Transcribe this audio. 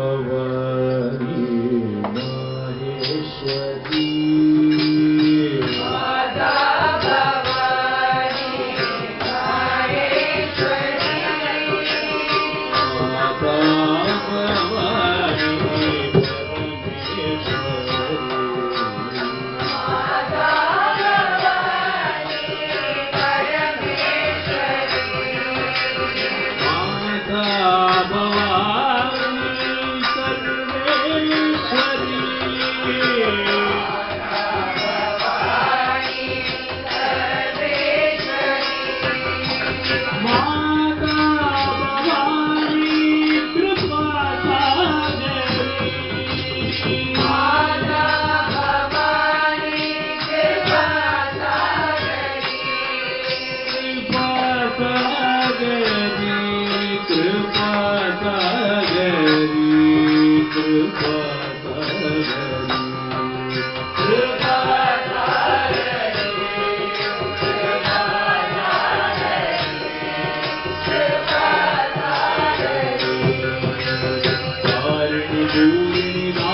ووالي وإخوتي 是我对